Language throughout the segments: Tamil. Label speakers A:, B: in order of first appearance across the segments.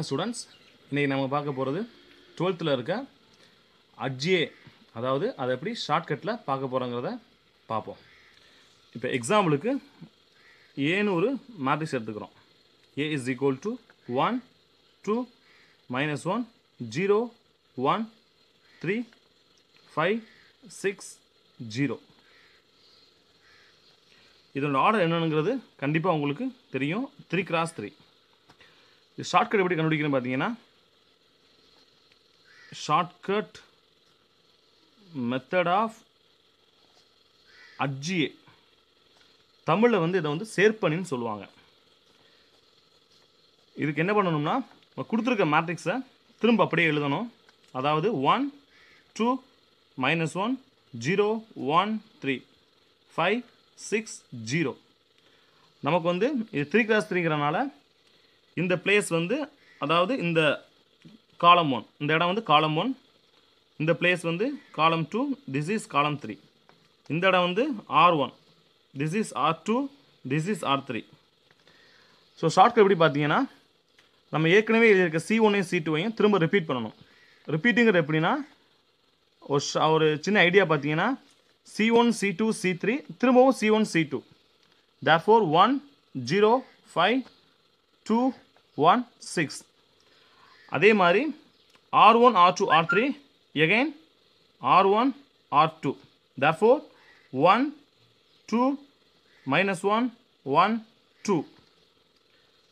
A: வணக்கம் ஸ்டூடெண்ட்ஸ் இன்றைக்கி நம்ம பார்க்க போகிறது டுவெல்த்தில் இருக்க அட்ஜிஏ அதாவது அதை எப்படி ஷார்ட்கட்டில் பார்க்க போகிறோங்கிறத பார்ப்போம். இப்போ எக்ஸாம்பிளுக்கு ஏன்னு ஒரு மேட்ரிக்ஸ் எடுத்துக்கிறோம். A is equal to one two minus one zero one three five six zero இதனோட ஆர்டர் என்னங்கிறது கண்டிப்பாக உங்களுக்கு தெரியும். த்ரீ கிராஸ் த்ரீ ஷார்ட்கட் எப்படி கண்டுபிடிக்கணும் பார்த்தீங்கன்னா ஷார்ட்கட் மெத்தட் ஆஃப் அட்ஜிஏ தமிழில் வந்து இதை வந்து சேர்ப்பணின்னு சொல்லுவாங்க. இதுக்கு என்ன பண்ணணும்னா நம்ம கொடுத்துருக்க மேட்ரிக்ஸை திரும்ப அப்படியே எழுதணும். அதாவது one two minus one zero one three five six zero நமக்கு வந்து இது த்ரீ கிளாஸ் த்ரீங்கிறனால இந்த பிளேஸ் வந்து அதாவது இந்த காலம் ஒன் இந்த இடம் வந்து காலம் ஒன் இந்த பிளேஸ் வந்து column two this is column three இந்த இடம் வந்து R one this is R two this is R three so shortcut எப்படி பார்த்தீங்கன்னா நம்ம ஏற்கனவே இருக்க சி ஒன்னையும் சி டூவையும் திரும்ப ரிப்பீட் பண்ணணும். ரிப்பீட்டுங்கிறது எப்படின்னா ஒரு ஒரு சின்ன ஐடியா பார்த்தீங்கன்னா C one C two C three திரும்பவும் C one C two therefore one zero five two one six அதே மாதிரி R one R two R three again R one R two therefore one two minus one one two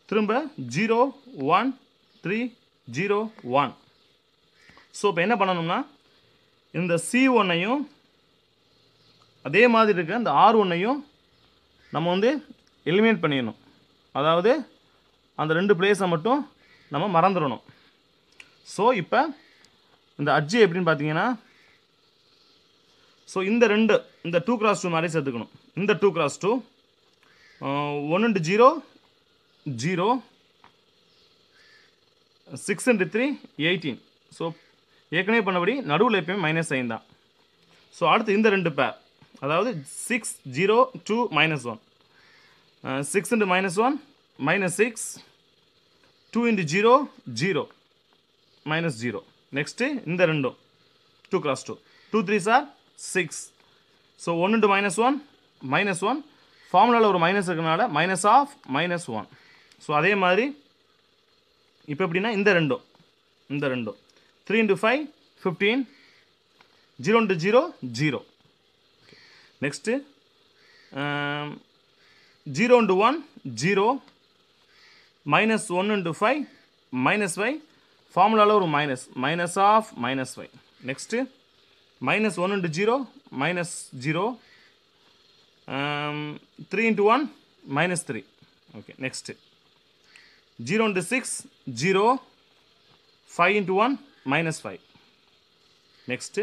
A: திரும்ப zero one three zero one so இப்போ என்ன பண்ணணும்னா இந்த சி ஒன்னையும் அதே மாதிரி இருக்க இந்த ஆர் ஒன்னையும் நம்ம வந்து எலிமினேட் பண்ணிடணும். அதாவது அந்த ரெண்டு பிளேஸை மட்டும் நம்ம மறந்துடணும் ஸோ இப்போ இந்த அட்ஜி எப்படின்னு பார்த்தீங்கன்னா ஸோ இந்த ரெண்டு இந்த டூ கிராஸ் டூ மாதிரி சேர்த்துக்கணும். இந்த two cross two one into zero zero six into three eighteen so ஏற்கனவே பண்ணபடி நடுவில் எப்பயுமே மைனஸ் ஐந்து தான். ஸோ அடுத்து இந்த ரெண்டு பேர் அதாவது six zero two minus one six into minus one minus six two into zero zero minus zero next இந்த ரெண்டும். Two cross two two three sir six so one into minus one minus one ஃபார்முலாவில் ஒரு மைனஸ் இருக்கிறனால minus of minus one so அதே மாதிரி இப்போ எப்படின்னா இந்த ரெண்டும். இந்த ரெண்டும். Three into five fifteen zero into zero zero next zero into one zero minus one into five minus five ஃபார்முலாவில் ஒரு minus minus of minus five next minus one into zero minus zero three into one minus three okay next zero into six zero five into one minus five next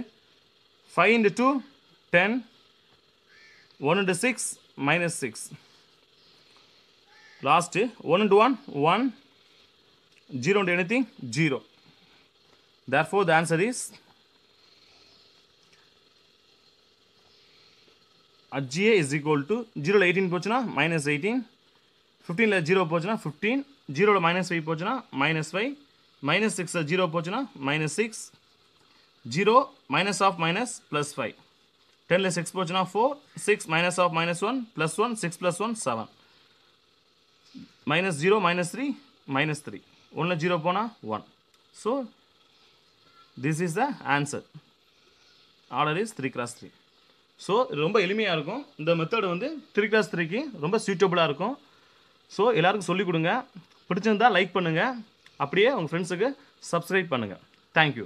A: five into two ten one into six minus six last 1 and 1 1 0 and anything 0 therefore the answer is HGA is equal to 0 ல 18 போச்சுனா minus 18 15 ல 0 போச்சுனா 15 0 ல minus 5 போச்சுனா minus 5 minus 6 ல 0 போச்சுனா minus 6 0 minus of minus plus 5 10 ல 6 போச்சுனா 4 6 minus of minus 1 plus 1 6 plus 1 7 minus zero minus three minus three ஒன்றில் ஜீரோ போனா one so this is the answer order is three cross three so ரொம்ப எளிமையாக இருக்கும். இந்த மெத்தடு வந்து த்ரீ கிளாஸ் த்ரீக்கு ரொம்ப சூட்டபுளாக இருக்கும். ஸோ எல்லாருக்கும் சொல்லிக் கொடுங்க. பிடிச்சிருந்தால் லைக் பண்ணுங்கள் அப்படியே உங்கள் ஃப்ரெண்ட்ஸுக்கு சப்ஸ்கிரைப் பண்ணுங்கள் தேங்க்யூ